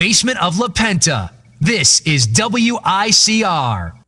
Basement of La Penta. This is WICR.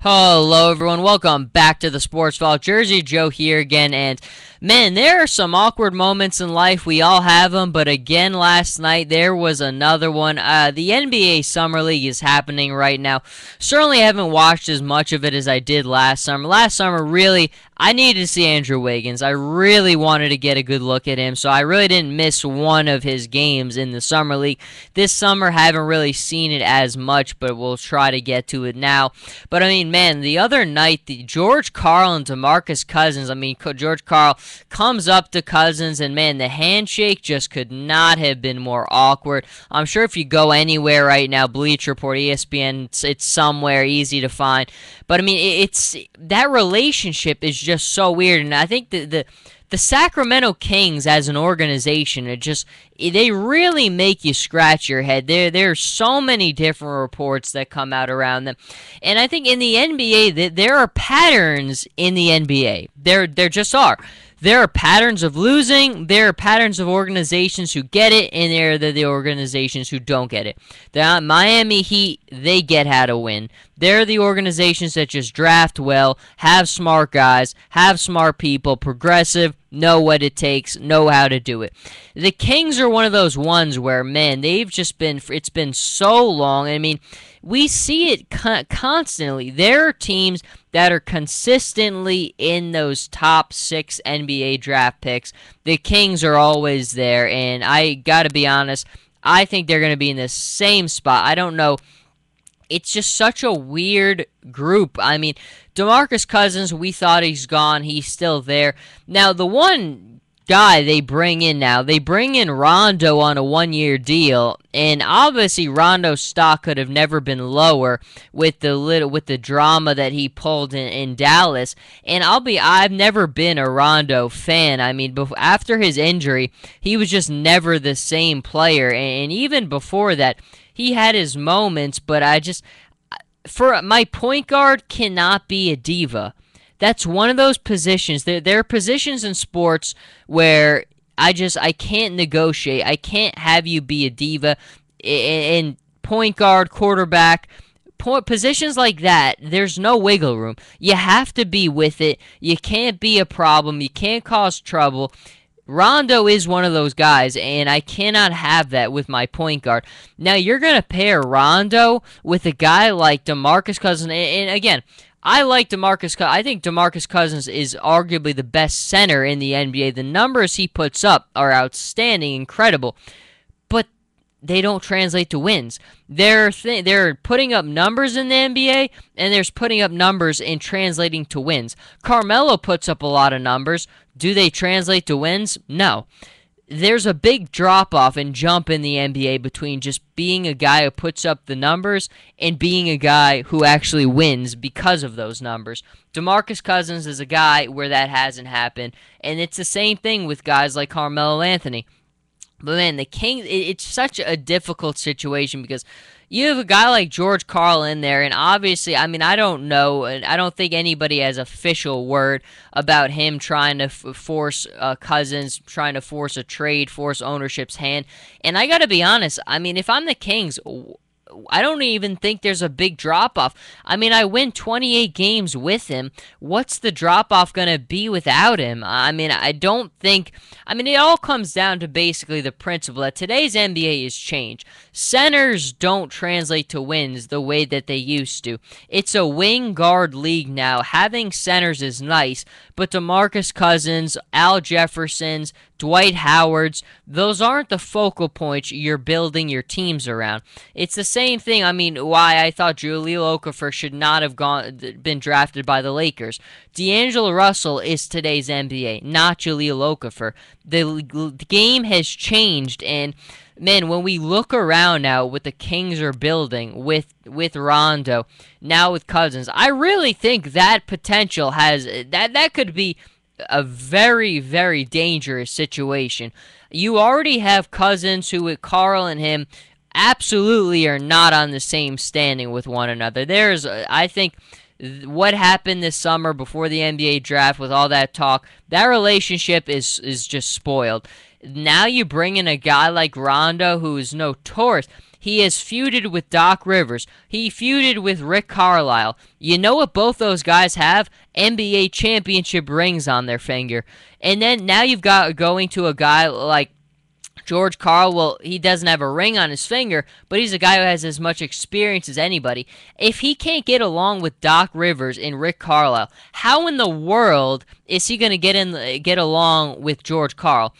Hello, everyone. Welcome back to the Sports Vault. Jersey Joe here again, and man, there are some awkward moments in life. We all have them, but again, last night there was another one. Uh, the NBA Summer League is happening right now. Certainly I haven't watched as much of it as I did last summer. Last summer, really, I needed to see Andrew Wiggins. I really wanted to get a good look at him, so I really didn't miss one of his games in the Summer League. This summer, haven't really seen it as much, but we'll try to get to it now. But I mean, man, the other night, the George Karl and DeMarcus Cousins, I mean, George Karl comes up to Cousins, and man, the handshake just could not have been more awkward. I'm sure if you go anywhere right now, Bleacher Report, ESPN, it's, it's somewhere easy to find. But I mean, it's that relationship is just so weird, and I think the the the Sacramento Kings as an organization it just they really make you scratch your head. There there's so many different reports that come out around them. And I think in the NBA that there are patterns in the NBA. There there just are. There are patterns of losing, there are patterns of organizations who get it, and there are the, the organizations who don't get it. The uh, Miami Heat, they get how to win. They're the organizations that just draft well, have smart guys, have smart people, progressive, know what it takes, know how to do it. The Kings are one of those ones where, man, they've just been, it's been so long. I mean, we see it constantly. There are teams that are consistently in those top six NBA draft picks. The Kings are always there, and I got to be honest, I think they're going to be in the same spot. I don't know it's just such a weird group. I mean, DeMarcus Cousins, we thought he's gone. He's still there. Now, the one guy they bring in now, they bring in Rondo on a one year deal, and obviously Rondo's stock could have never been lower with the little with the drama that he pulled in, in Dallas. And I'll be I've never been a Rondo fan. I mean, before, after his injury, he was just never the same player, and even before that he had his moments, but I just for my point guard cannot be a diva. That's one of those positions. There, there are positions in sports where I just I can't negotiate. I can't have you be a diva. In point guard, quarterback, point, positions like that, there's no wiggle room. You have to be with it. You can't be a problem. You can't cause trouble. Rondo is one of those guys, and I cannot have that with my point guard. Now, you're going to pair Rondo with a guy like DeMarcus Cousins, and again, I like DeMarcus I think DeMarcus Cousins is arguably the best center in the NBA. The numbers he puts up are outstanding, incredible but they don't translate to wins. They're th- they're putting up numbers in the NBA and there's putting up numbers and translating to wins. Carmelo puts up a lot of numbers. Do they translate to wins? No. There's a big drop off and jump in the NBA between just being a guy who puts up the numbers and being a guy who actually wins because of those numbers. DeMarcus Cousins is a guy where that hasn't happened, and it's the same thing with guys like Carmelo Anthony. But man, the Kings, it's such a difficult situation because you have a guy like George Karl in there, and obviously, I mean, I don't know, and I don't think anybody has official word about him trying to f- force uh, Cousins, trying to force a trade, force ownership's hand. And I got to be honest, I mean, if I'm the Kings, I don't even think there's a big drop off. I mean, I win 28 games with him. What's the drop off going to be without him? I mean, I don't think. I mean, it all comes down to basically the principle that today's NBA is changed. Centers don't translate to wins the way that they used to. It's a wing guard league now. Having centers is nice, but DeMarcus Cousins, Al Jeffersons, Dwight Howard's, those aren't the focal points you're building your teams around. It's the same thing. I mean, why I thought Jahlil Okafor should not have gone been drafted by the Lakers. D'Angelo Russell is today's NBA, not Jahlil Okafor. The, the game has changed, and man, when we look around now, what the Kings are building with with Rondo, now with Cousins, I really think that potential has that that could be a very, very dangerous situation. You already have Cousins who, with Karl and him, absolutely are not on the same standing with one another. There's, uh, I think, what happened this summer before the NBA draft with all that talk, that relationship is is just spoiled. Now you bring in a guy like Rondo who is notorious. He has feuded with Doc Rivers. He feuded with Rick Carlisle. You know what both those guys have? NBA championship rings on their finger. And then now you've got going to a guy like George Karl, well, he doesn't have a ring on his finger, but he's a guy who has as much experience as anybody. If he can't get along with Doc Rivers and Rick Carlisle, how in the world is he going to get in get along with George Karl?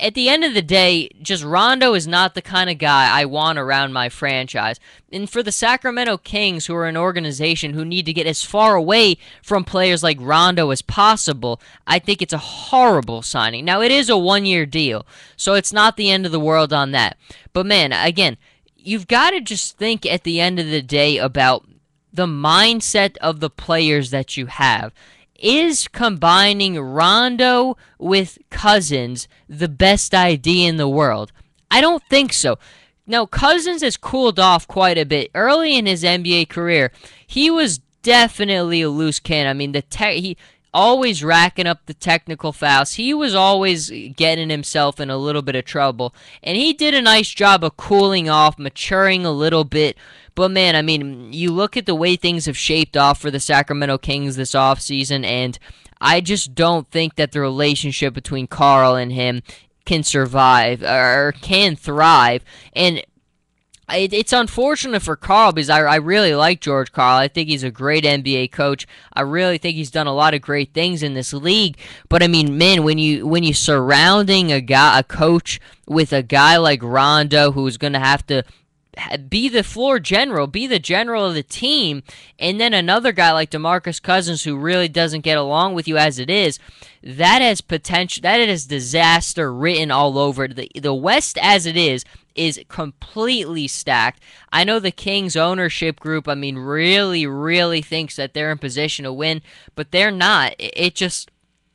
At the end of the day, just Rondo is not the kind of guy I want around my franchise. And for the Sacramento Kings, who are an organization who need to get as far away from players like Rondo as possible, I think it's a horrible signing. Now, it is a one year deal, so it's not the end of the world on that. But man, again, you've got to just think at the end of the day about the mindset of the players that you have. Is combining Rondo with Cousins the best idea in the world? I don't think so. Now, Cousins has cooled off quite a bit. Early in his NBA career, he was definitely a loose cannon. I mean, the te- he always racking up the technical fouls. He was always getting himself in a little bit of trouble, and he did a nice job of cooling off, maturing a little bit. But man, I mean, you look at the way things have shaped off for the Sacramento Kings this offseason, and I just don't think that the relationship between Karl and him can survive or can thrive. And it's unfortunate for Karl because I, I really like George Karl. I think he's a great NBA coach. I really think he's done a lot of great things in this league. But I mean, man, when you when you surrounding a guy, a coach with a guy like Rondo, who's going to have to be the floor general, be the general of the team, and then another guy like DeMarcus Cousins who really doesn't get along with you as it is, that has potential that is disaster written all over. The the West as it is is completely stacked. I know the Kings ownership group, I mean, really, really thinks that they're in position to win, but they're not. It just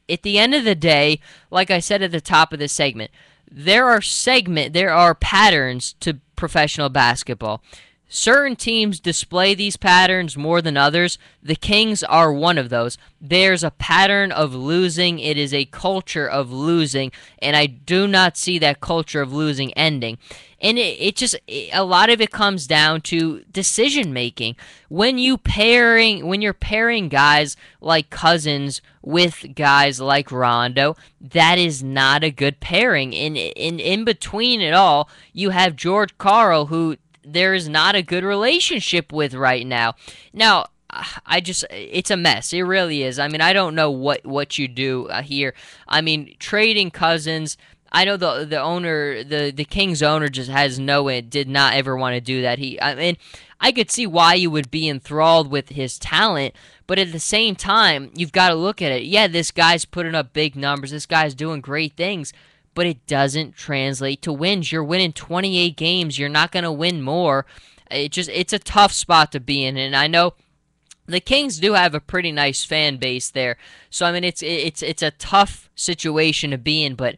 at the end of the day, like I said at the top of this segment, there are segment there are patterns to professional basketball. Certain teams display these patterns more than others. The Kings are one of those. There's a pattern of losing. It is a culture of losing, and I do not see that culture of losing ending. And it, it just it, a lot of it comes down to decision making. When you pairing when you're pairing guys like Cousins with guys like Rondo, that is not a good pairing. In in in between it all, you have George Karl who there is not a good relationship with right now. Now, I just it's a mess. It really is. I mean, I don't know what what you do uh, here. I mean, trading Cousins. I know the the owner, the the Kings owner, just has no it did not ever want to do that. He, I mean, I could see why you would be enthralled with his talent, but at the same time, you've got to look at it. Yeah, this guy's putting up big numbers. This guy's doing great things but it doesn't translate to wins. You're winning 28 games. You're not going to win more. It just it's a tough spot to be in, and I know the Kings do have a pretty nice fan base there. So I mean, it's it's it's a tough situation to be in, but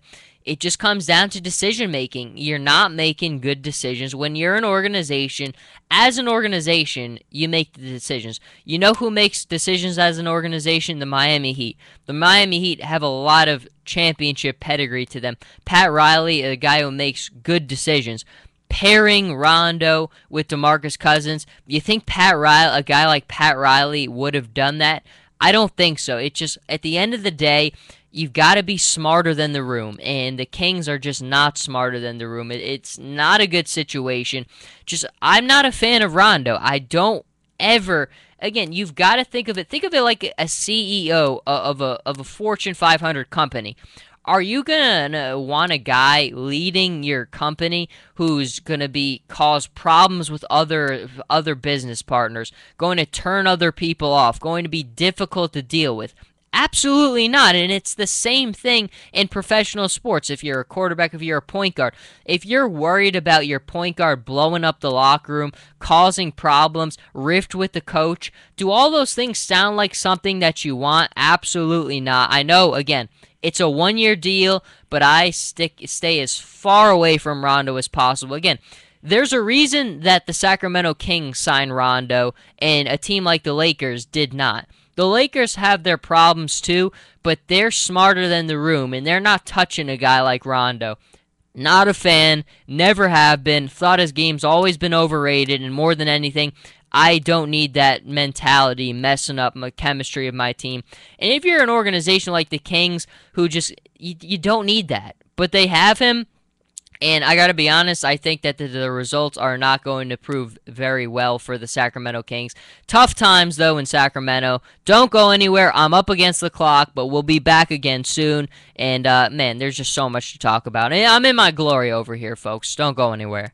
it just comes down to decision making. You're not making good decisions. When you're an organization, as an organization, you make the decisions. You know who makes decisions as an organization? The Miami Heat. The Miami Heat have a lot of championship pedigree to them. Pat Riley, a guy who makes good decisions. Pairing Rondo with DeMarcus Cousins, you think Pat Riley, a guy like Pat Riley, would have done that? I don't think so. It's just at the end of the day, you've got to be smarter than the room, and the Kings are just not smarter than the room. It, it's not a good situation. Just I'm not a fan of Rondo. I don't ever. Again, you've got to think of it. Think of it like a CEO of a of a Fortune 500 company. Are you gonna want a guy leading your company who's gonna be cause problems with other other business partners, going to turn other people off, going to be difficult to deal with? Absolutely not. And it's the same thing in professional sports. If you're a quarterback, if you're a point guard, if you're worried about your point guard blowing up the locker room, causing problems, rift with the coach, do all those things sound like something that you want? Absolutely not. I know, again, it's a one year deal, but I stick stay as far away from Rondo as possible. Again, there's a reason that the Sacramento Kings signed Rondo and a team like the Lakers did not. The Lakers have their problems too, but they're smarter than the room, and they're not touching a guy like Rondo. Not a fan, never have been. Thought his game's always been overrated, and more than anything, I don't need that mentality messing up my chemistry of my team. And if you're an organization like the Kings, who just you, you don't need that, but they have him, and I got to be honest, I think that the, the, results are not going to prove very well for the Sacramento Kings. Tough times, though, in Sacramento. Don't go anywhere. I'm up against the clock, but we'll be back again soon. And, uh, man, there's just so much to talk about. And I'm in my glory over here, folks. Don't go anywhere.